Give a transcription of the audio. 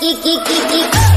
की की की की